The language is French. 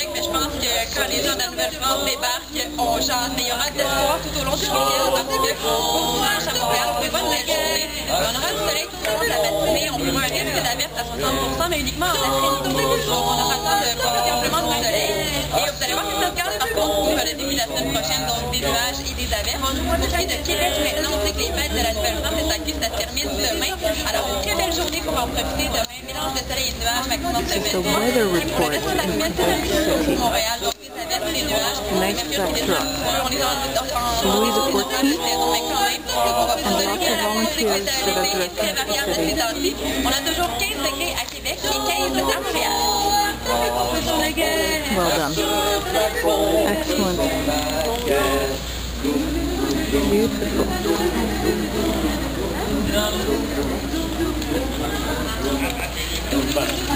Québec, mais je pense que quand les gens de la Nouvelle-France débarquent, on chante. Mais il y aura de l'espoir tout au long du week-end parce que bon dimanche à Montréal, on prévoit une belle journée. On aura du soleil tout au long de la matinée, on prévoit un risque d'averse à 60% mais uniquement en après-midi. On aura le temps de profiter amplement du soleil. Et vous allez voir que ça se garde par contre pour le début de la semaine prochaine, donc des nuages et des averses. Pour qui de Québec, maintenant, on sait que les fêtes de la Nouvelle-France et Sacré, ça se termine demain. Alors une très belle journée pour en profiter demain. This is the weather report in Quebec City. Night backdrop. Louis XIV and lots of volunteers that are directing the city. Well done. Excellent. Beautiful. Bye.